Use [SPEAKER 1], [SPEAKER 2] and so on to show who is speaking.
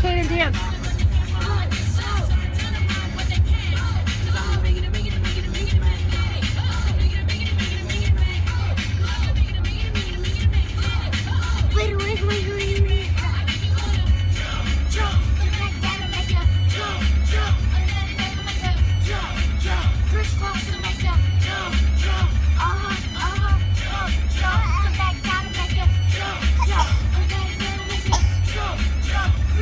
[SPEAKER 1] Kate and
[SPEAKER 2] dance.